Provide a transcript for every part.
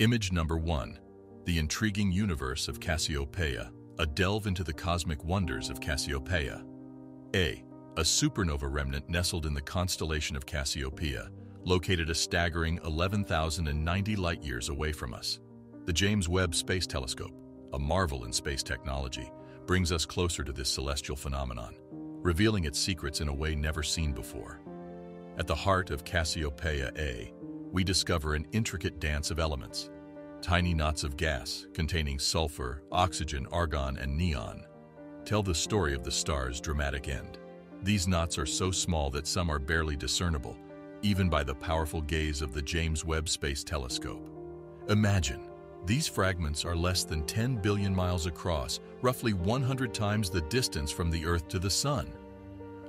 Image number one, the intriguing universe of Cassiopeia, a delve into the cosmic wonders of Cassiopeia. A. A supernova remnant nestled in the constellation of Cassiopeia, located a staggering 11,090 light-years away from us. The James Webb Space Telescope, a marvel in space technology, brings us closer to this celestial phenomenon, revealing its secrets in a way never seen before. At the heart of Cassiopeia A, we discover an intricate dance of elements, tiny knots of gas containing sulfur, oxygen, argon, and neon, tell the story of the star's dramatic end. These knots are so small that some are barely discernible, even by the powerful gaze of the James Webb Space Telescope. Imagine, these fragments are less than 10 billion miles across, roughly 100 times the distance from the Earth to the Sun.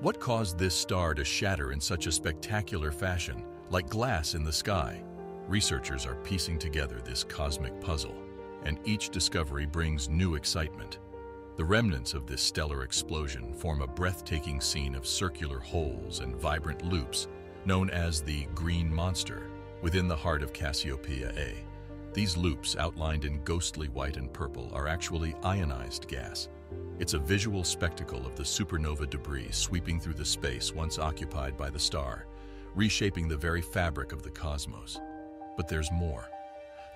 What caused this star to shatter in such a spectacular fashion, like glass in the sky? Researchers are piecing together this cosmic puzzle, and each discovery brings new excitement. The remnants of this stellar explosion form a breathtaking scene of circular holes and vibrant loops known as the Green Monster within the heart of Cassiopeia A. These loops, outlined in ghostly white and purple, are actually ionized gas. It's a visual spectacle of the supernova debris sweeping through the space once occupied by the star, reshaping the very fabric of the cosmos. But there's more.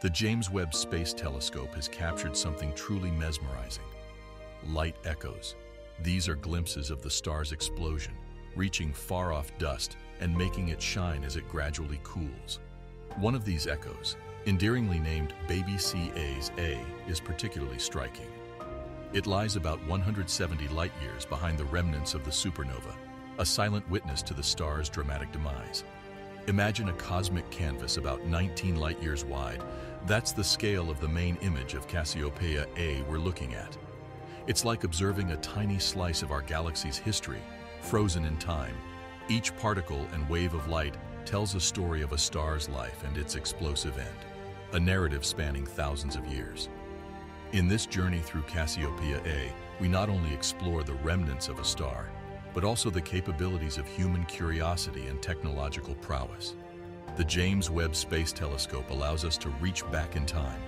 The James Webb Space Telescope has captured something truly mesmerizing light echoes. These are glimpses of the star's explosion, reaching far off dust and making it shine as it gradually cools. One of these echoes, endearingly named Baby Cas A, is particularly striking. It lies about 170 light-years behind the remnants of the supernova, a silent witness to the star's dramatic demise. Imagine a cosmic canvas about 19 light-years wide. That's the scale of the main image of Cassiopeia A we're looking at. It's like observing a tiny slice of our galaxy's history, frozen in time. Each particle and wave of light tells a story of a star's life and its explosive end, a narrative spanning thousands of years. In this journey through Cassiopeia A, we not only explore the remnants of a star, but also the capabilities of human curiosity and technological prowess. The James Webb Space Telescope allows us to reach back in time,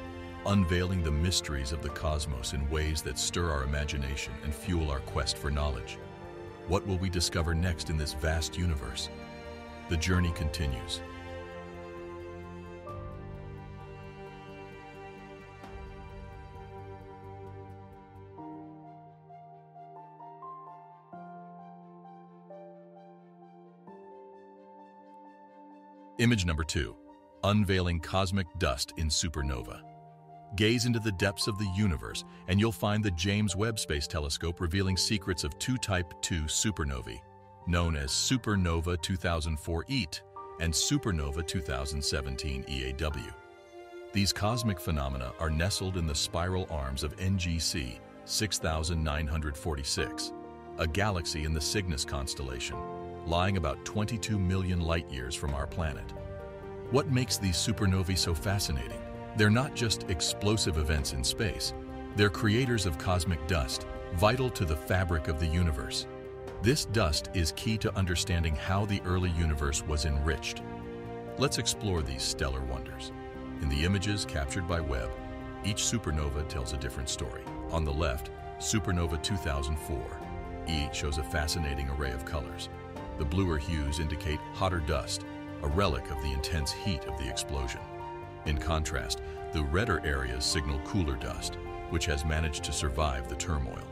unveiling the mysteries of the cosmos in ways that stir our imagination and fuel our quest for knowledge. What will we discover next in this vast universe? The journey continues. Image number two, unveiling cosmic dust in supernova. Gaze into the depths of the universe and you'll find the James Webb Space Telescope revealing secrets of two Type II supernovae, known as Supernova 2004 ET and Supernova 2017 EAW. These cosmic phenomena are nestled in the spiral arms of NGC 6946, a galaxy in the Cygnus constellation, lying about 22 million light-years from our planet. What makes these supernovae so fascinating? They're not just explosive events in space, they're creators of cosmic dust, vital to the fabric of the universe. This dust is key to understanding how the early universe was enriched. Let's explore these stellar wonders. In the images captured by Webb, each supernova tells a different story. On the left, Supernova 2004. E shows a fascinating array of colors. The bluer hues indicate hotter dust, a relic of the intense heat of the explosion. In contrast, the redder areas signal cooler dust, which has managed to survive the turmoil.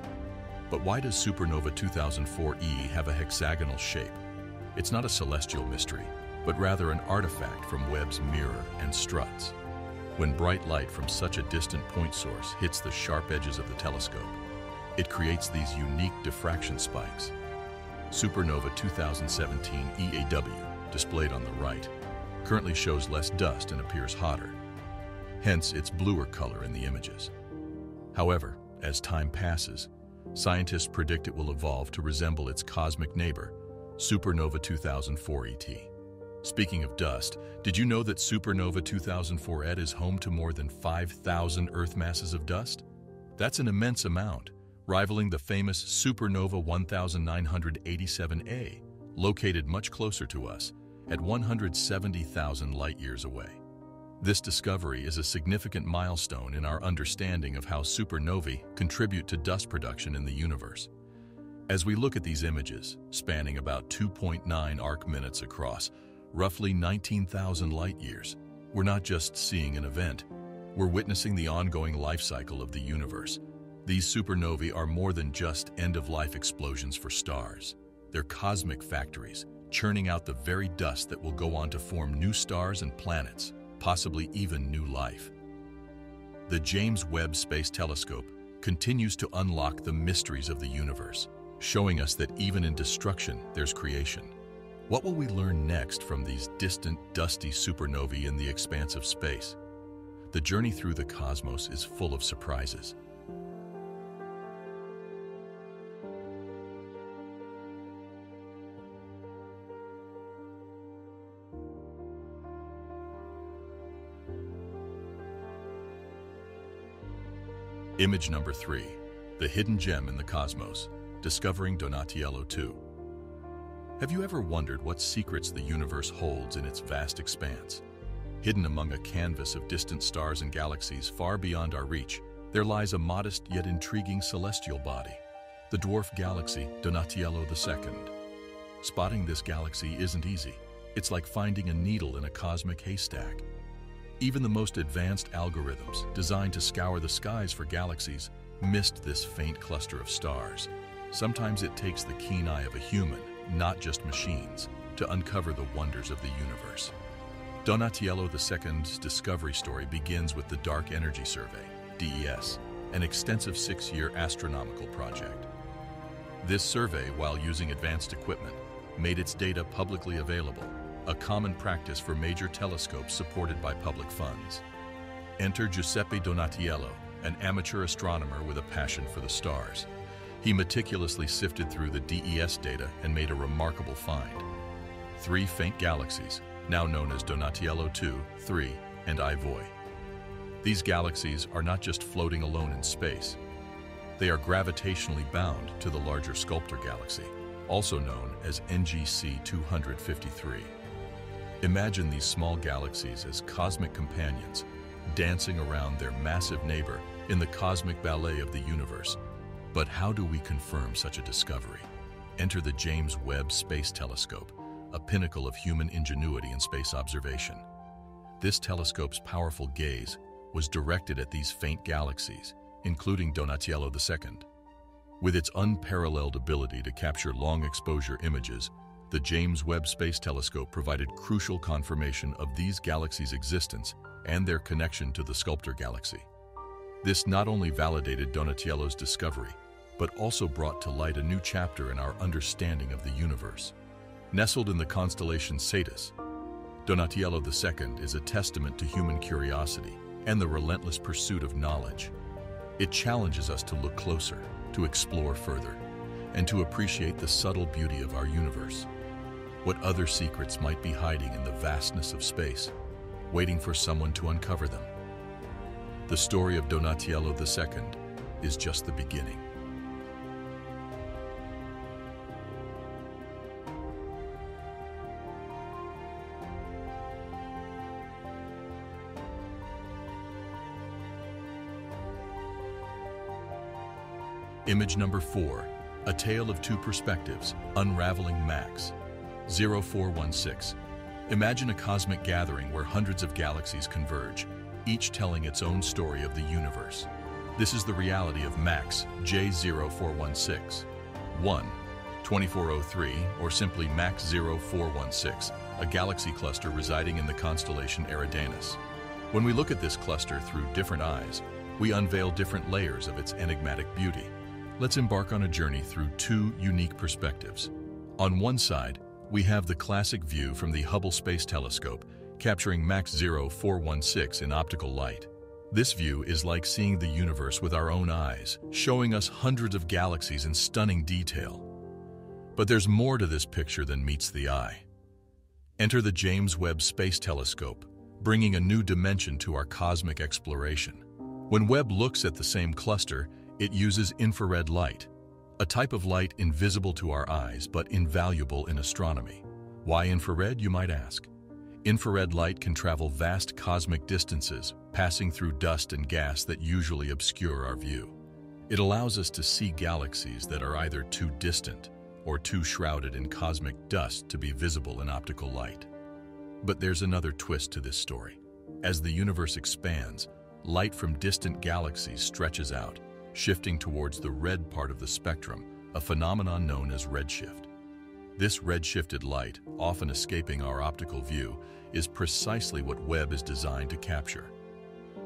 But why does Supernova 2004E have a hexagonal shape? It's not a celestial mystery, but rather an artifact from Webb's mirror and struts. When bright light from such a distant point source hits the sharp edges of the telescope, it creates these unique diffraction spikes. Supernova 2017 EAW, displayed on the right, currently shows less dust and appears hotter, hence its bluer color in the images. However, as time passes, scientists predict it will evolve to resemble its cosmic neighbor, Supernova 2004 ET. Speaking of dust, did you know that Supernova 2004 ET is home to more than 5,000 Earth masses of dust? That's an immense amount, rivaling the famous Supernova 1987A, located much closer to us, at 170,000 light-years away. This discovery is a significant milestone in our understanding of how supernovae contribute to dust production in the universe. As we look at these images, spanning about 2.9 arc minutes across, roughly 19,000 light-years, we're not just seeing an event, we're witnessing the ongoing life cycle of the universe. These supernovae are more than just end-of-life explosions for stars. They're cosmic factories, churning out the very dust that will go on to form new stars and planets, possibly even new life. The James Webb Space Telescope continues to unlock the mysteries of the universe, showing us that even in destruction, there's creation. What will we learn next from these distant, dusty supernovae in the expanse of space? The journey through the cosmos is full of surprises. Image number three, the hidden gem in the cosmos, discovering Donatiello 2. Have you ever wondered what secrets the universe holds in its vast expanse? Hidden among a canvas of distant stars and galaxies far beyond our reach, there lies a modest yet intriguing celestial body, the dwarf galaxy Donatiello II. Spotting this galaxy isn't easy. It's like finding a needle in a cosmic haystack. Even the most advanced algorithms designed to scour the skies for galaxies missed this faint cluster of stars. Sometimes it takes the keen eye of a human, not just machines, to uncover the wonders of the universe. Donatiello II's discovery story begins with the Dark Energy Survey, DES, an extensive six-year astronomical project. This survey, while using advanced equipment, made its data publicly available a common practice for major telescopes supported by public funds. Enter Giuseppe Donatiello, an amateur astronomer with a passion for the stars. He meticulously sifted through the DES data and made a remarkable find. Three faint galaxies, now known as Donatiello 2, 3, and IVOI. These galaxies are not just floating alone in space. They are gravitationally bound to the larger Sculptor galaxy, also known as NGC 253. Imagine these small galaxies as cosmic companions, dancing around their massive neighbor in the cosmic ballet of the universe. But how do we confirm such a discovery? Enter the James Webb Space Telescope, a pinnacle of human ingenuity in space observation. This telescope's powerful gaze was directed at these faint galaxies, including Donatiello II. With its unparalleled ability to capture long-exposure images, the James Webb Space Telescope provided crucial confirmation of these galaxies' existence and their connection to the Sculptor galaxy. This not only validated Donatiello's discovery, but also brought to light a new chapter in our understanding of the universe. Nestled in the constellation Cetus, Donatiello II is a testament to human curiosity and the relentless pursuit of knowledge. It challenges us to look closer, to explore further, and to appreciate the subtle beauty of our universe what other secrets might be hiding in the vastness of space, waiting for someone to uncover them. The story of Donatiello II is just the beginning. Image number four, A Tale of Two Perspectives, Unraveling MACS. 0416. Imagine a cosmic gathering where hundreds of galaxies converge, each telling its own story of the universe. This is the reality of MACS J0416. 1. 2403, or simply MACS 0416, a galaxy cluster residing in the constellation Eridanus. When we look at this cluster through different eyes, we unveil different layers of its enigmatic beauty. Let's embark on a journey through two unique perspectives. On one side, we have the classic view from the Hubble Space Telescope, capturing MACS 0416 in optical light. This view is like seeing the universe with our own eyes, showing us hundreds of galaxies in stunning detail. But there's more to this picture than meets the eye. Enter the James Webb Space Telescope, bringing a new dimension to our cosmic exploration. When Webb looks at the same cluster, it uses infrared light, a type of light invisible to our eyes but invaluable in astronomy. Why infrared, you might ask? Infrared light can travel vast cosmic distances, passing through dust and gas that usually obscure our view. It allows us to see galaxies that are either too distant or too shrouded in cosmic dust to be visible in optical light. But there's another twist to this story. As the universe expands, light from distant galaxies stretches out, shifting towards the red part of the spectrum, a phenomenon known as redshift. This redshifted light, often escaping our optical view, is precisely what Webb is designed to capture.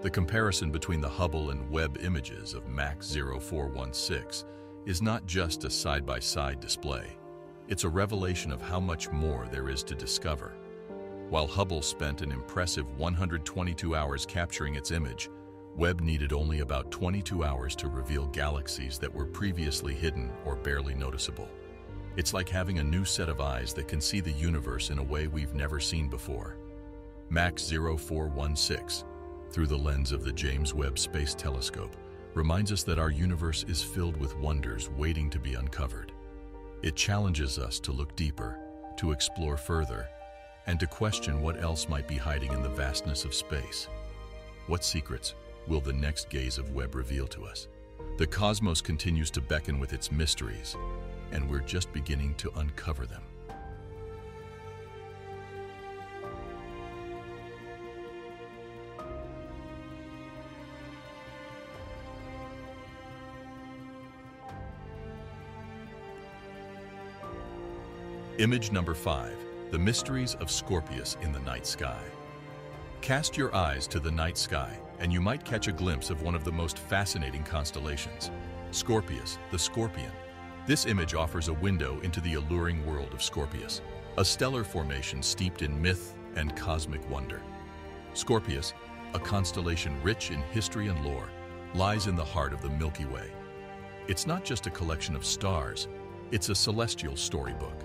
The comparison between the Hubble and Webb images of MACS 0416 is not just a side-by-side -side display. It's a revelation of how much more there is to discover. While Hubble spent an impressive 122 hours capturing its image, Webb needed only about 22 hours to reveal galaxies that were previously hidden or barely noticeable. It's like having a new set of eyes that can see the universe in a way we've never seen before. MACS 0416 through the lens of the James Webb Space Telescope reminds us that our universe is filled with wonders waiting to be uncovered. It challenges us to look deeper, to explore further, and to question what else might be hiding in the vastness of space. What secrets will the next gaze of Webb reveal to us? The cosmos continues to beckon with its mysteries, and we're just beginning to uncover them. Image number five, the mysteries of Scorpius in the night sky. Cast your eyes to the night sky and you might catch a glimpse of one of the most fascinating constellations, Scorpius, the Scorpion. This image offers a window into the alluring world of Scorpius, a stellar formation steeped in myth and cosmic wonder. Scorpius, a constellation rich in history and lore, lies in the heart of the Milky Way. It's not just a collection of stars, it's a celestial storybook.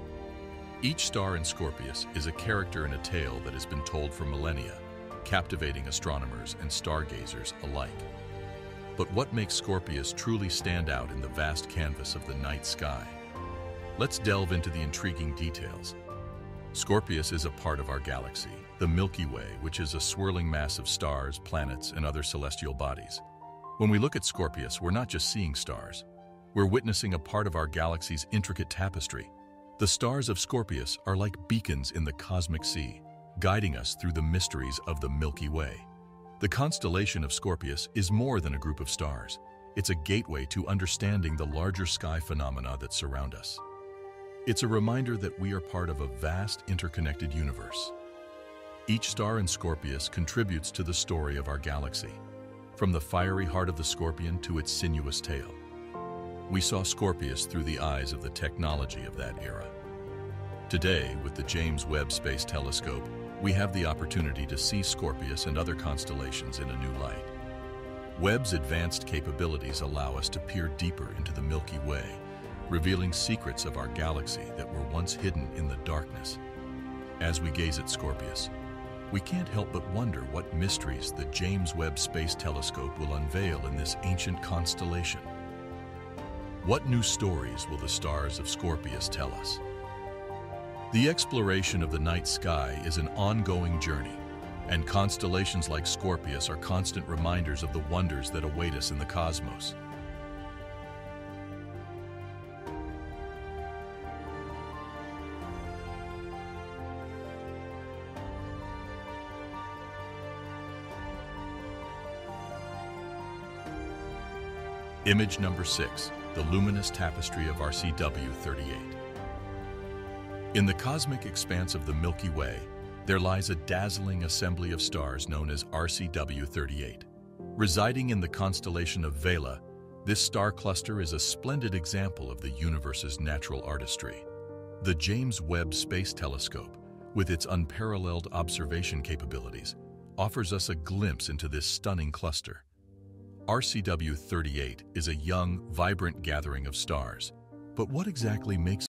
Each star in Scorpius is a character in a tale that has been told for millennia, captivating astronomers and stargazers alike. But what makes Scorpius truly stand out in the vast canvas of the night sky? Let's delve into the intriguing details. Scorpius is a part of our galaxy, the Milky Way, which is a swirling mass of stars, planets, and other celestial bodies. When we look at Scorpius, we're not just seeing stars. We're witnessing a part of our galaxy's intricate tapestry, the stars of Scorpius are like beacons in the cosmic sea, guiding us through the mysteries of the Milky Way. The constellation of Scorpius is more than a group of stars. It's a gateway to understanding the larger sky phenomena that surround us. It's a reminder that we are part of a vast interconnected universe. Each star in Scorpius contributes to the story of our galaxy, from the fiery heart of the scorpion to its sinuous tail. We saw Scorpius through the eyes of the technology of that era. Today, with the James Webb Space Telescope, we have the opportunity to see Scorpius and other constellations in a new light. Webb's advanced capabilities allow us to peer deeper into the Milky Way, revealing secrets of our galaxy that were once hidden in the darkness. As we gaze at Scorpius, we can't help but wonder what mysteries the James Webb Space Telescope will unveil in this ancient constellation. What new stories will the stars of Scorpius tell us? The exploration of the night sky is an ongoing journey, and constellations like Scorpius are constant reminders of the wonders that await us in the cosmos. Image number six the luminous tapestry of RCW-38. In the cosmic expanse of the Milky Way, there lies a dazzling assembly of stars known as RCW-38. Residing in the constellation of Vela, this star cluster is a splendid example of the universe's natural artistry. The James Webb Space Telescope, with its unparalleled observation capabilities, offers us a glimpse into this stunning cluster. RCW-38 is a young, vibrant gathering of stars. But what exactly makes